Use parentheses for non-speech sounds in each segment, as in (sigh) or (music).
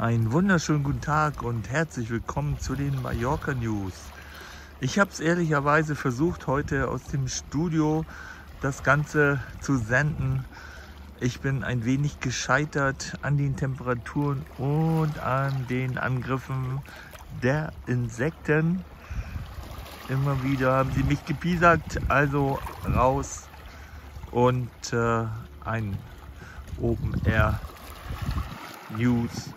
Einen wunderschönen guten Tag und herzlich willkommen zu den Mallorca News. Ich habe es ehrlicherweise versucht, heute aus dem Studio das Ganze zu senden. Ich bin ein wenig gescheitert an den Temperaturen und an den Angriffen der Insekten. Immer wieder haben sie mich gepiesackt, also raus und äh, ein Open Air News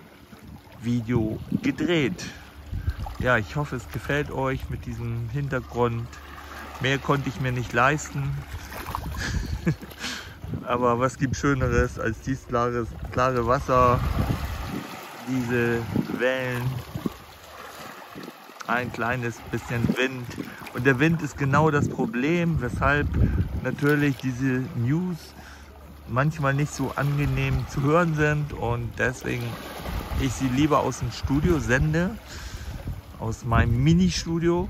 Video gedreht. Ja, ich hoffe, es gefällt euch mit diesem Hintergrund. Mehr konnte ich mir nicht leisten. (laughs) Aber was gibt Schöneres als dieses klare, klare Wasser, diese Wellen, ein kleines bisschen Wind. Und der Wind ist genau das Problem, weshalb natürlich diese News manchmal nicht so angenehm zu hören sind und deswegen ich sie lieber aus dem Studio sende, aus meinem Mini-Studio.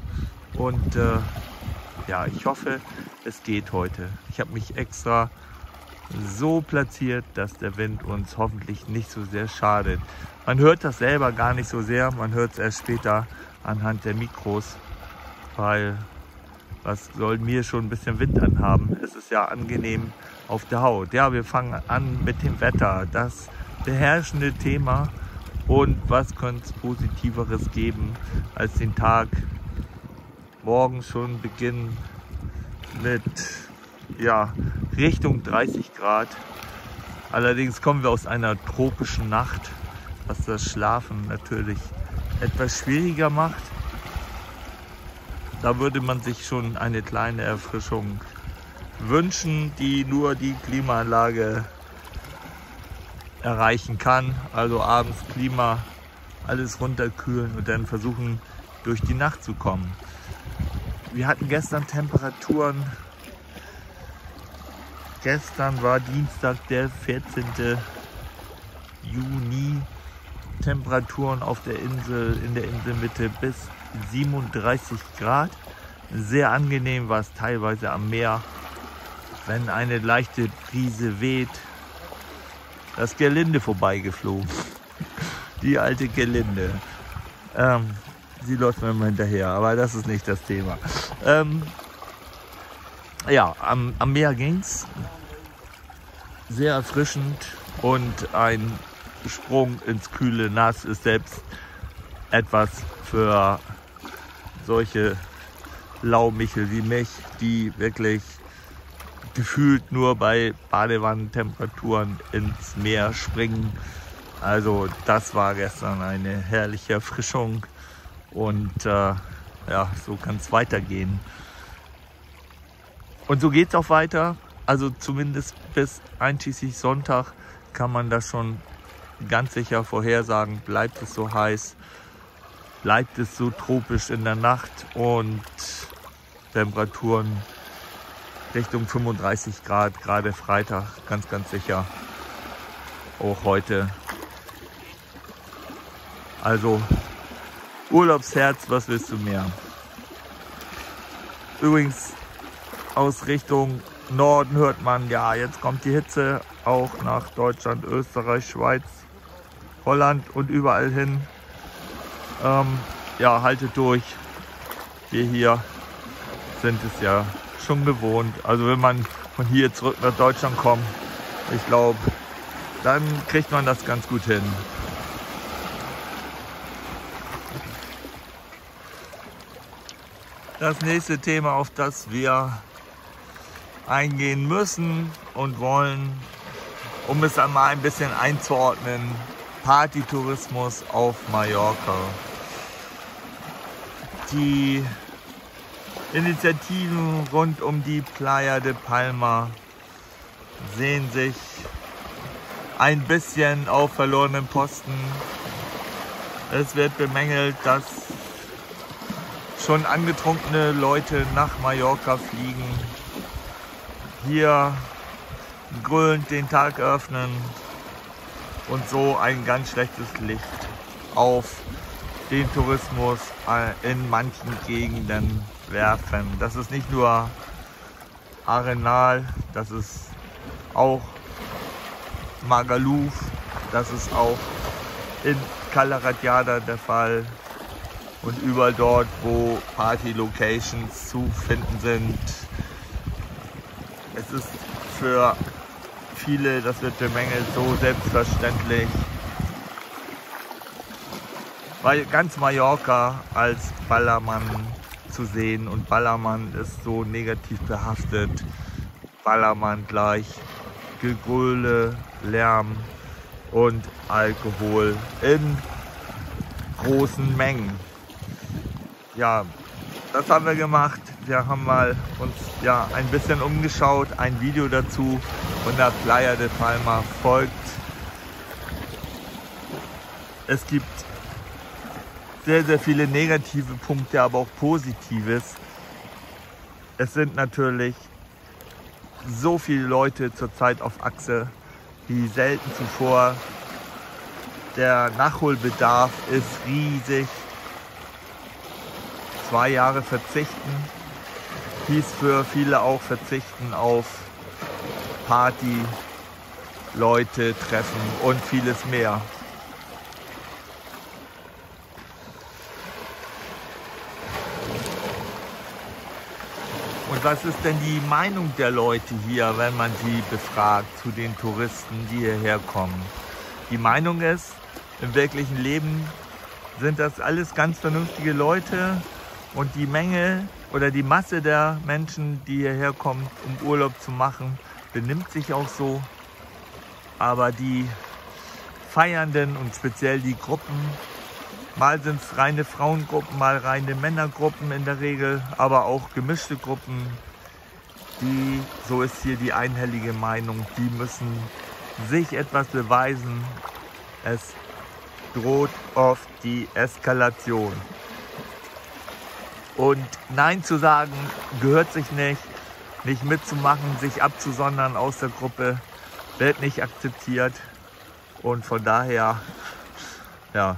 Und äh, ja, ich hoffe, es geht heute. Ich habe mich extra so platziert, dass der Wind uns hoffentlich nicht so sehr schadet. Man hört das selber gar nicht so sehr, man hört es erst später anhand der Mikros, weil was soll mir schon ein bisschen Wind anhaben? Es ist ja angenehm auf der Haut. Ja, wir fangen an mit dem Wetter, das beherrschende Thema und was könnte es Positiveres geben, als den Tag morgen schon beginnen mit ja, Richtung 30 Grad. Allerdings kommen wir aus einer tropischen Nacht, was das Schlafen natürlich etwas schwieriger macht. Da würde man sich schon eine kleine Erfrischung wünschen, die nur die Klimaanlage erreichen kann. Also abends Klima, alles runterkühlen und dann versuchen durch die Nacht zu kommen. Wir hatten gestern Temperaturen. Gestern war Dienstag, der 14. Juni. Temperaturen auf der Insel, in der Inselmitte bis 37 Grad. Sehr angenehm war es teilweise am Meer, wenn eine leichte Brise weht, das Gelinde vorbeigeflogen. Die alte Gelinde. Ähm, sie läuft mir immer hinterher, aber das ist nicht das Thema. Ähm, ja, am, am Meer ging's. Sehr erfrischend und ein Sprung ins kühle Nass ist selbst etwas für solche Laumichel wie mich, die wirklich gefühlt nur bei Badewannentemperaturen ins Meer springen. Also das war gestern eine herrliche Erfrischung und äh, ja, so kann es weitergehen. Und so geht es auch weiter. Also zumindest bis einschließlich Sonntag kann man das schon ganz sicher vorhersagen. Bleibt es so heiß, bleibt es so tropisch in der Nacht und Temperaturen Richtung 35 Grad, gerade Freitag, ganz, ganz sicher. Auch heute. Also Urlaubsherz, was willst du mehr? Übrigens aus Richtung Norden hört man, ja, jetzt kommt die Hitze auch nach Deutschland, Österreich, Schweiz, Holland und überall hin. Ähm, ja, haltet durch. Wir hier sind es ja schon gewohnt. Also wenn man von hier zurück nach Deutschland kommt, ich glaube, dann kriegt man das ganz gut hin. Das nächste Thema, auf das wir eingehen müssen und wollen, um es einmal ein bisschen einzuordnen, Partytourismus auf Mallorca. Die Initiativen rund um die Playa de Palma sehen sich ein bisschen auf verlorenen Posten. Es wird bemängelt, dass schon angetrunkene Leute nach Mallorca fliegen, hier grölend den Tag öffnen und so ein ganz schlechtes Licht auf den Tourismus äh, in manchen Gegenden werfen. Das ist nicht nur Arenal, das ist auch Magaluf, das ist auch in Calaratiada der Fall und überall dort, wo Party-Locations zu finden sind. Es ist für viele, das wird bemängelt, so selbstverständlich, weil ganz Mallorca als Ballermann zu sehen und Ballermann ist so negativ behaftet. Ballermann gleich Gegröle, Lärm und Alkohol in großen Mengen. Ja, das haben wir gemacht. Wir haben mal uns ja ein bisschen umgeschaut, ein Video dazu von der Playa de Palma folgt. Es gibt sehr, sehr viele negative Punkte, aber auch Positives. Es sind natürlich so viele Leute zurzeit auf Achse wie selten zuvor. Der Nachholbedarf ist riesig. Zwei Jahre verzichten hieß für viele auch verzichten auf Party, Leute treffen und vieles mehr. Was ist denn die Meinung der Leute hier, wenn man sie befragt zu den Touristen, die hierher kommen? Die Meinung ist, im wirklichen Leben sind das alles ganz vernünftige Leute und die Menge oder die Masse der Menschen, die hierher kommt, um Urlaub zu machen, benimmt sich auch so. Aber die Feiernden und speziell die Gruppen, Mal sind es reine Frauengruppen, mal reine Männergruppen in der Regel, aber auch gemischte Gruppen. Die, so ist hier die einhellige Meinung, die müssen sich etwas beweisen. Es droht oft die Eskalation. Und Nein zu sagen gehört sich nicht, nicht mitzumachen, sich abzusondern aus der Gruppe, wird nicht akzeptiert. Und von daher, ja,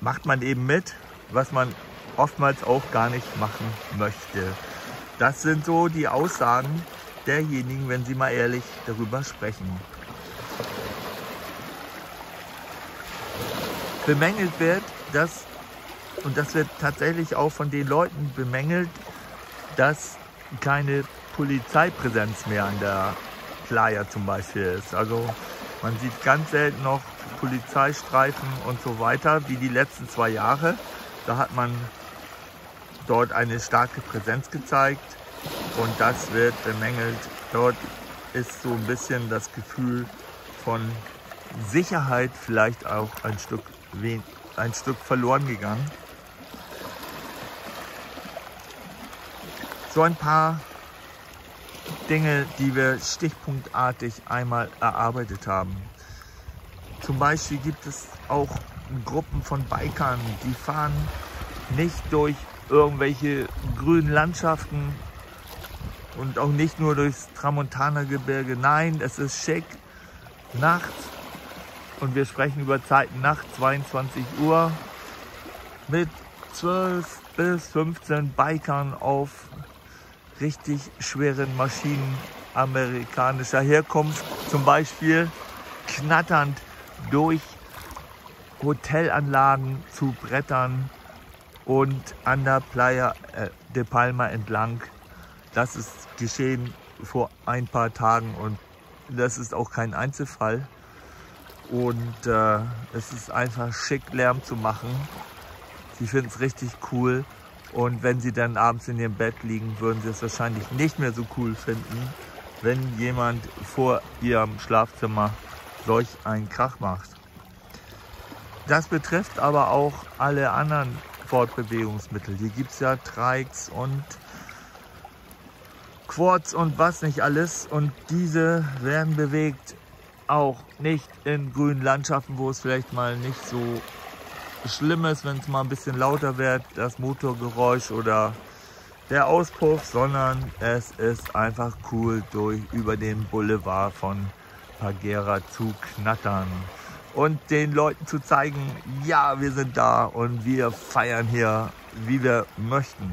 macht man eben mit, was man oftmals auch gar nicht machen möchte. Das sind so die Aussagen derjenigen, wenn sie mal ehrlich darüber sprechen. Bemängelt wird, dass, und das wird tatsächlich auch von den Leuten bemängelt, dass keine Polizeipräsenz mehr an der Playa zum Beispiel ist. Also man sieht ganz selten noch Polizeistreifen und so weiter, wie die letzten zwei Jahre. Da hat man dort eine starke Präsenz gezeigt und das wird bemängelt. Dort ist so ein bisschen das Gefühl von Sicherheit vielleicht auch ein Stück, ein Stück verloren gegangen. So ein paar Dinge, die wir stichpunktartig einmal erarbeitet haben. Zum Beispiel gibt es auch Gruppen von Bikern, die fahren nicht durch irgendwelche grünen Landschaften und auch nicht nur durchs Tramontana-Gebirge. Nein, es ist schick. Nachts, und wir sprechen über Zeiten nach 22 Uhr, mit 12 bis 15 Bikern auf richtig schweren Maschinen amerikanischer Herkunft, zum Beispiel knatternd durch Hotelanlagen zu brettern und an der Playa äh, de Palma entlang. Das ist geschehen vor ein paar Tagen und das ist auch kein Einzelfall. Und äh, es ist einfach schick, Lärm zu machen. Sie finden es richtig cool. Und wenn sie dann abends in ihrem Bett liegen, würden sie es wahrscheinlich nicht mehr so cool finden, wenn jemand vor ihrem Schlafzimmer solch einen Krach macht. Das betrifft aber auch alle anderen Fortbewegungsmittel. Hier gibt es ja Trikes und Quads und was nicht alles. Und diese werden bewegt auch nicht in grünen Landschaften, wo es vielleicht mal nicht so schlimm ist, wenn es mal ein bisschen lauter wird, das Motorgeräusch oder der Auspuff, sondern es ist einfach cool, durch über den Boulevard von Pagera zu knattern und den Leuten zu zeigen, ja, wir sind da und wir feiern hier, wie wir möchten.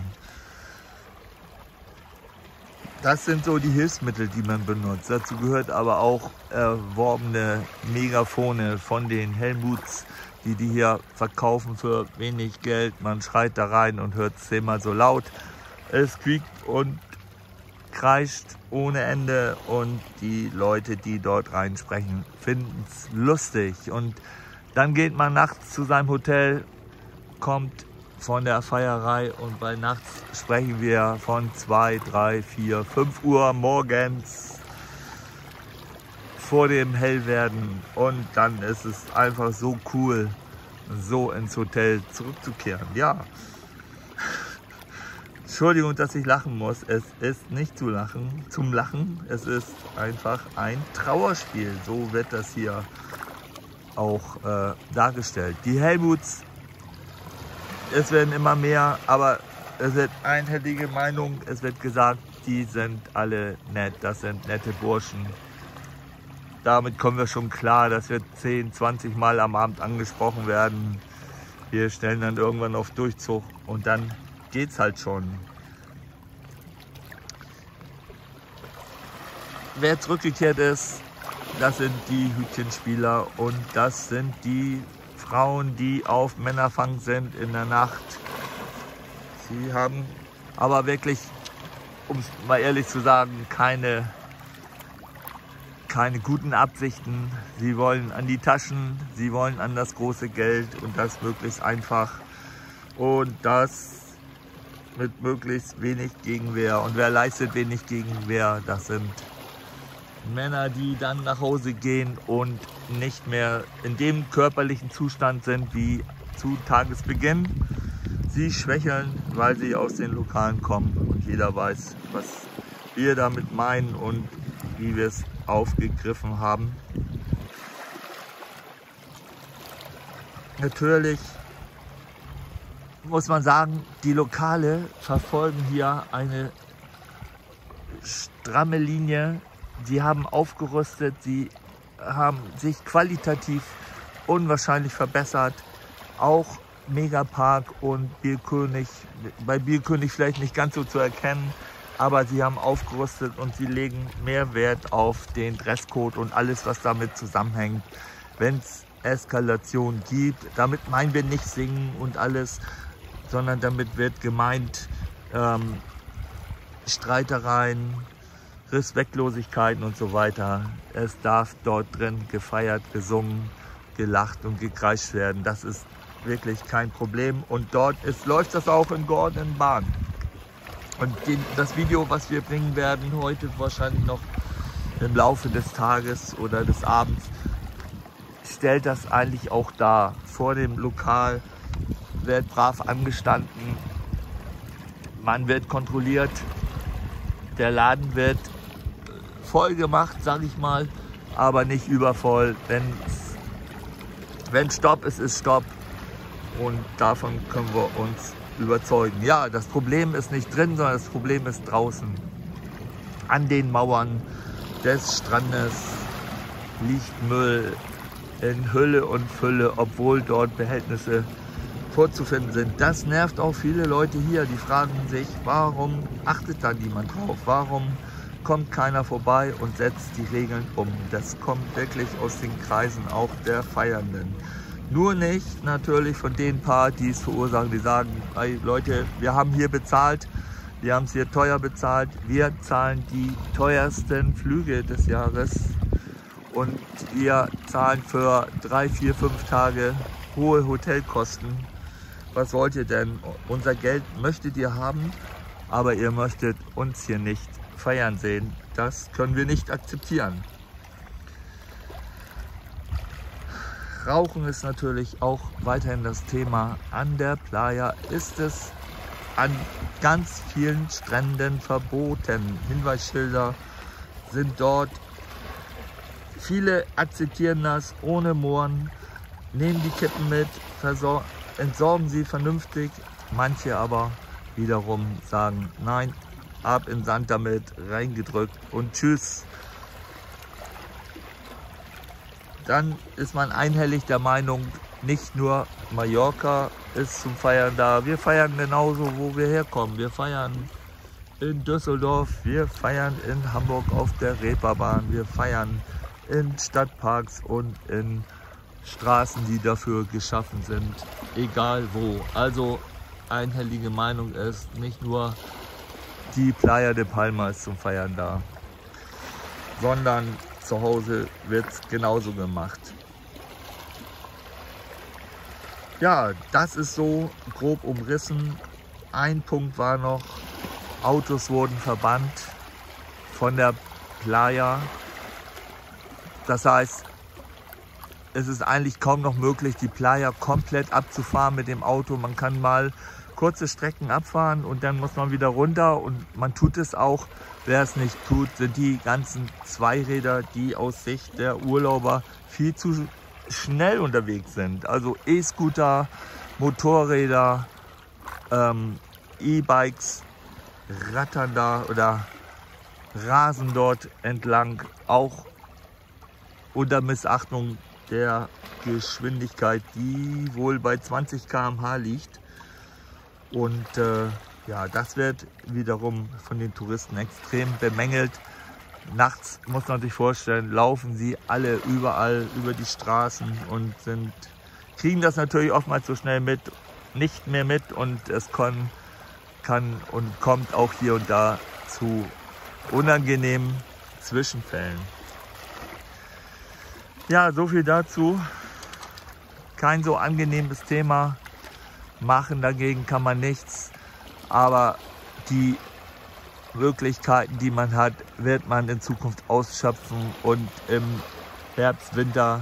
das sind so die Hilfsmittel, die man benutzt. Dazu gehört aber auch erworbene Megafone von den Helmuts, die die hier verkaufen für wenig Geld. Man schreit da rein und hört es zehnmal so laut. Es quiekt und kreischt ohne Ende und die Leute, die dort reinsprechen, finden es lustig. Und dann geht man nachts zu seinem Hotel, kommt von der Feierei und bei nachts sprechen wir von 2, 3, 4, 5 Uhr morgens vor dem Hellwerden und dann ist es einfach so cool, so ins Hotel zurückzukehren. Ja, Entschuldigung, dass ich lachen muss. Es ist nicht zu lachen, zum Lachen. Es ist einfach ein Trauerspiel. So wird das hier auch äh, dargestellt. Die Helmuts es werden immer mehr, aber es wird einhellige Meinung. Es wird gesagt, die sind alle nett, das sind nette Burschen. Damit kommen wir schon klar, dass wir 10, 20 Mal am Abend angesprochen werden. Wir stellen dann irgendwann auf Durchzug und dann geht's halt schon. Wer zurückgekehrt ist, das sind die Hütchenspieler und das sind die Frauen, die auf Männerfang sind in der Nacht. Sie haben aber wirklich, um es mal ehrlich zu sagen, keine, keine guten Absichten. Sie wollen an die Taschen, sie wollen an das große Geld und das möglichst einfach. Und das mit möglichst wenig Gegenwehr. Und wer leistet wenig Gegenwehr, das sind Männer, die dann nach Hause gehen und nicht mehr in dem körperlichen Zustand sind wie zu Tagesbeginn. Sie schwächeln, weil sie aus den Lokalen kommen und jeder weiß, was wir damit meinen und wie wir es aufgegriffen haben. Natürlich muss man sagen, die Lokale verfolgen hier eine stramme Linie die haben aufgerüstet, sie haben sich qualitativ unwahrscheinlich verbessert. Auch Megapark und Bierkönig, bei Bierkönig vielleicht nicht ganz so zu erkennen, aber sie haben aufgerüstet und sie legen mehr Wert auf den Dresscode und alles, was damit zusammenhängt. Wenn es Eskalation gibt, damit meinen wir nicht singen und alles, sondern damit wird gemeint ähm, Streitereien, Respektlosigkeiten und so weiter. Es darf dort drin gefeiert, gesungen, gelacht und gekreischt werden. Das ist wirklich kein Problem. Und dort ist, läuft das auch in geordneten Bahnen. Und die, das Video, was wir bringen werden, heute wahrscheinlich noch im Laufe des Tages oder des Abends, stellt das eigentlich auch dar. Vor dem Lokal wird brav angestanden, man wird kontrolliert, der Laden wird voll gemacht, sage ich mal, aber nicht übervoll. Wenn Stopp ist, ist Stopp. Und davon können wir uns überzeugen. Ja, das Problem ist nicht drin, sondern das Problem ist draußen. An den Mauern des Strandes liegt Müll in Hülle und Fülle, obwohl dort Behältnisse vorzufinden sind. Das nervt auch viele Leute hier. Die fragen sich, warum achtet da niemand drauf? Warum kommt keiner vorbei und setzt die Regeln um. Das kommt wirklich aus den Kreisen auch der Feiernden. Nur nicht natürlich von den paar, die es verursachen, die sagen, hey Leute, wir haben hier bezahlt, wir haben es hier teuer bezahlt, wir zahlen die teuersten Flüge des Jahres und wir zahlen für drei, vier, fünf Tage hohe Hotelkosten. Was wollt ihr denn? Unser Geld möchtet ihr haben, aber ihr möchtet uns hier nicht feiern sehen. Das können wir nicht akzeptieren. Rauchen ist natürlich auch weiterhin das Thema. An der Playa ist es an ganz vielen Stränden verboten. Hinweisschilder sind dort. Viele akzeptieren das ohne Mohren, nehmen die Kippen mit, entsorgen sie vernünftig. Manche aber wiederum sagen, nein, ab in Sand damit, reingedrückt und tschüss. Dann ist man einhellig der Meinung, nicht nur Mallorca ist zum Feiern da. Wir feiern genauso, wo wir herkommen. Wir feiern in Düsseldorf, wir feiern in Hamburg auf der Reeperbahn, wir feiern in Stadtparks und in Straßen, die dafür geschaffen sind, egal wo. Also einhellige Meinung ist, nicht nur die Playa de Palma ist zum Feiern da, sondern zu Hause wird es genauso gemacht. Ja, das ist so grob umrissen. Ein Punkt war noch, Autos wurden verbannt von der Playa. Das heißt, es ist eigentlich kaum noch möglich, die Playa komplett abzufahren mit dem Auto. Man kann mal kurze Strecken abfahren und dann muss man wieder runter und man tut es auch. Wer es nicht tut, sind die ganzen Zweiräder, die aus Sicht der Urlauber viel zu schnell unterwegs sind. Also E-Scooter, Motorräder, ähm, E-Bikes rattern da oder rasen dort entlang, auch unter Missachtung der Geschwindigkeit, die wohl bei 20 km/h liegt. Und äh, ja, das wird wiederum von den Touristen extrem bemängelt. Nachts muss man sich vorstellen, laufen sie alle überall über die Straßen und sind, kriegen das natürlich oftmals so schnell mit, nicht mehr mit und es kann, kann und kommt auch hier und da zu unangenehmen Zwischenfällen. Ja, so viel dazu. Kein so angenehmes Thema. Machen dagegen kann man nichts. Aber die Möglichkeiten, die man hat, wird man in Zukunft ausschöpfen. Und im Herbst, Winter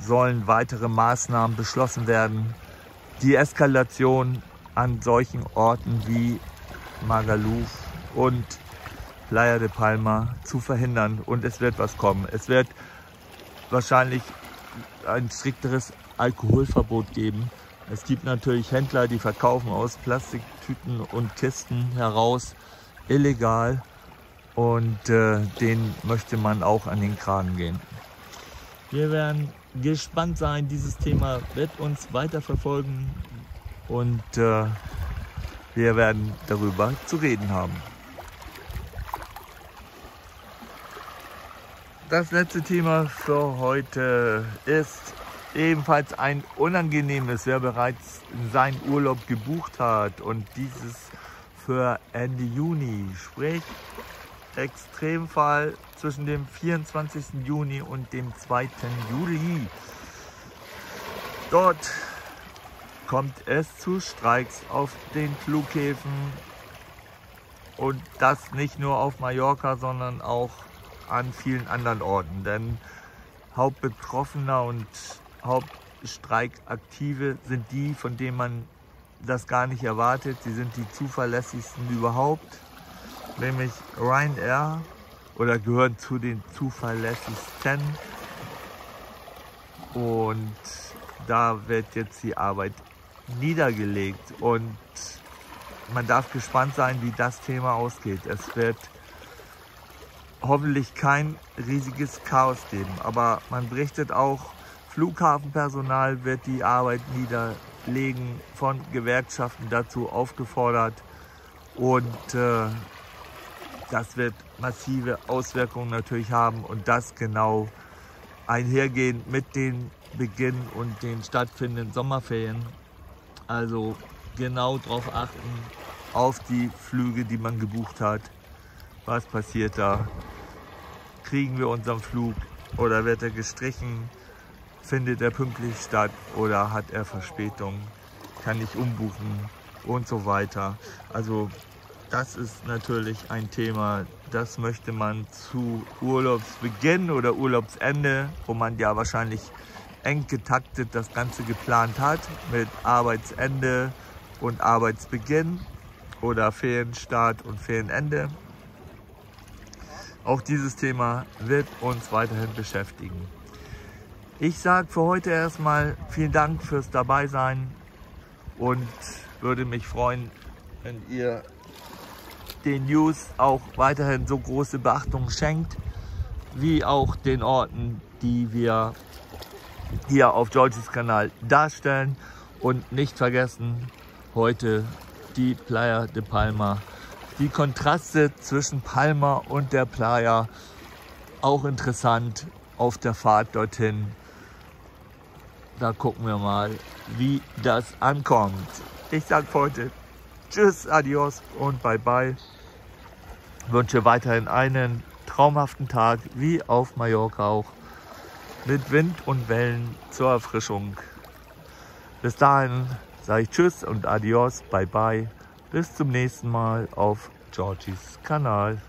sollen weitere Maßnahmen beschlossen werden. Die Eskalation an solchen Orten wie Magaluf und Playa de Palma zu verhindern. Und es wird was kommen. Es wird wahrscheinlich ein strikteres Alkoholverbot geben. Es gibt natürlich Händler, die verkaufen aus Plastiktüten und Kisten heraus illegal und äh, den möchte man auch an den Kragen gehen. Wir werden gespannt sein. Dieses Thema wird uns weiter verfolgen und äh, wir werden darüber zu reden haben. Das letzte Thema für heute ist ebenfalls ein unangenehmes, wer bereits seinen Urlaub gebucht hat und dieses für Ende Juni, sprich Extremfall zwischen dem 24. Juni und dem 2. Juli. Dort kommt es zu Streiks auf den Flughäfen und das nicht nur auf Mallorca, sondern auch an vielen anderen Orten. Denn Hauptbetroffener und Hauptstreikaktive sind die, von denen man das gar nicht erwartet. Sie sind die zuverlässigsten überhaupt, nämlich Ryanair oder gehören zu den zuverlässigsten. Und da wird jetzt die Arbeit niedergelegt und man darf gespannt sein, wie das Thema ausgeht. Es wird hoffentlich kein riesiges Chaos geben. Aber man berichtet auch, Flughafenpersonal wird die Arbeit niederlegen, von Gewerkschaften dazu aufgefordert. Und äh, das wird massive Auswirkungen natürlich haben und das genau einhergehen mit dem Beginn und den stattfindenden Sommerferien. Also genau darauf achten, auf die Flüge, die man gebucht hat. Was passiert da? Kriegen wir unseren Flug oder wird er gestrichen? Findet er pünktlich statt oder hat er Verspätung? Kann ich umbuchen und so weiter. Also das ist natürlich ein Thema, das möchte man zu Urlaubsbeginn oder Urlaubsende, wo man ja wahrscheinlich eng getaktet das Ganze geplant hat mit Arbeitsende und Arbeitsbeginn oder Ferienstart und Ferienende. Auch dieses Thema wird uns weiterhin beschäftigen. Ich sage für heute erstmal vielen Dank fürs Dabeisein und würde mich freuen, wenn ihr den News auch weiterhin so große Beachtung schenkt, wie auch den Orten, die wir hier auf Georges Kanal darstellen. Und nicht vergessen, heute die Playa de Palma die Kontraste zwischen Palma und der Playa auch interessant auf der Fahrt dorthin. Da gucken wir mal, wie das ankommt. Ich sage heute Tschüss, Adios und Bye Bye. Wünsche weiterhin einen traumhaften Tag, wie auf Mallorca auch, mit Wind und Wellen zur Erfrischung. Bis dahin sage ich Tschüss und Adios, Bye Bye. Bis zum nächsten Mal auf Georgies Kanal.